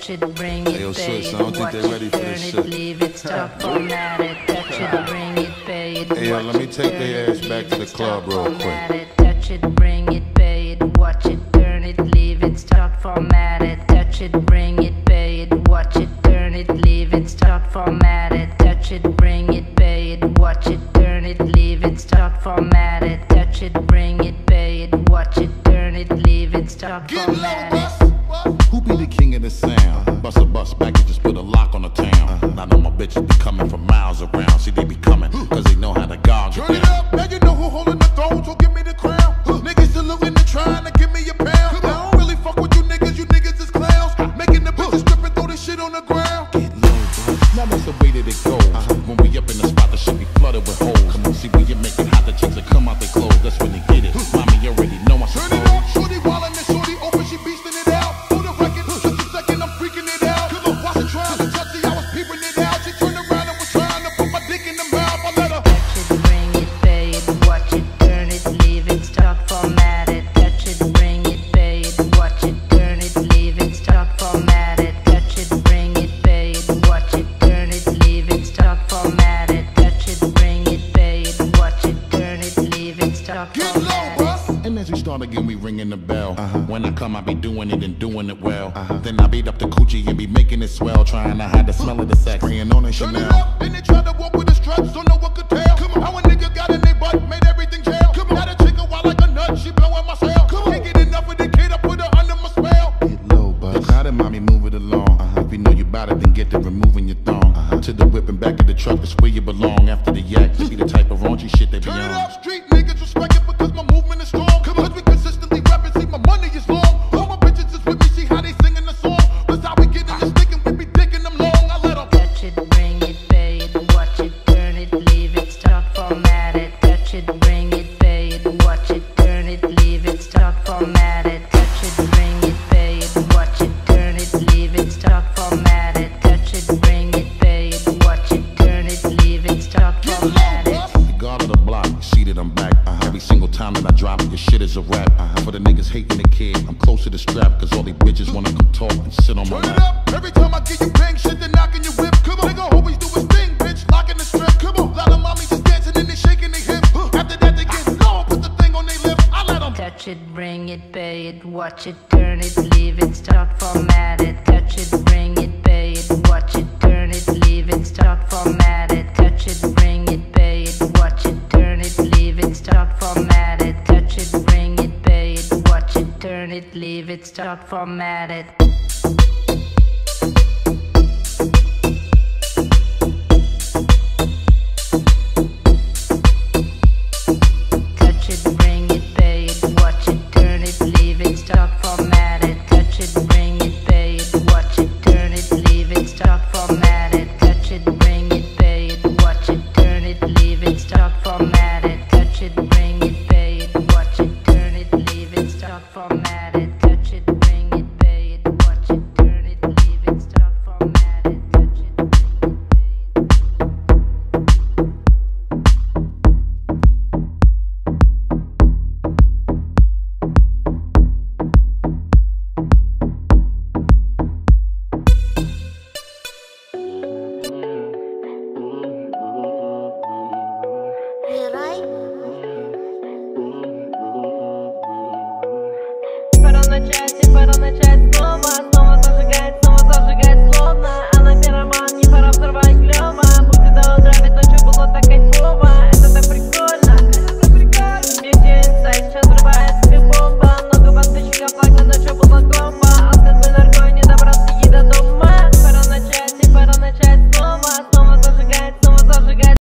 touch it, bring it, Hey, yo, pay sis, it, I don't think they're ready for turn this it, shit. leave it, stop, format it, touch it, bring it, pay it, Hey, yo, let me take turn their it, ass back leave to the club real quick. it, touch it, bring it, pay it, watch it, turn it, leave it, start, format it, touch it, bring it, pay it, watch it, turn it, leave it, start, format it, touch it, bring it, pay it, watch it, turn it, leave it, start, format it, touch it, bring it, pay it, watch it, turn it, leave it, start, Get format it. Busta bus back and just put a lock on the town. I know my bitches be coming from miles around. See, they be coming, cause they know how to it Turn it up, now you know who holding the throne, so give me the crown. Niggas saluting and trying to give me a pound. I don't really fuck with you niggas, you niggas is clowns. Making the bitches strip and throw this shit on the ground. Get low, bro. Now that's the way that it goes. When we up in the spot, the shit be flooded with holes. Come on, see, when you make it hot, the chicks that come out their leave Get low, format bus. And as we start again, we ringing the bell. Uh-huh. When I come, I be doing it and doing it well. Uh-huh. Then I beat up the coochie and be making it swell, trying to hide the smell of the sex. Spraying on a Turn it up, then they try to walk with the struts, so no one could tell. Come on. How a nigga got in their butt, made everything jail. Come on. Got a chick a wild like a nut, she blowing my cell. Come on. Can't get enough of the kid, I put her under my spell. Get low, buzz. Now then, mommy, move it along. Uh-huh. If you know you bout it, then get to removing your thong. To the whip and back of the truck, that's where you belong. After the yak, to be the type of raunchy shit they be Turn it on. up, street niggas shit is a rap. For the niggas hating the kid, I'm close to the strap, cause all these bitches wanna come talk and sit on my Turn it up, every time I get you bang shit, then knocking your whip. Come on, nigga always do his thing, bitch, locking the strip. Come on, lot of mommies just dancing and they shaking their hips. After that they get low, put the thing on their lip. I let 'em. Touch it, bring it, pay it, watch it, turn it, leave it, start, format it. Touch it, bring it, bring it, начать, и пора начать снова, снова.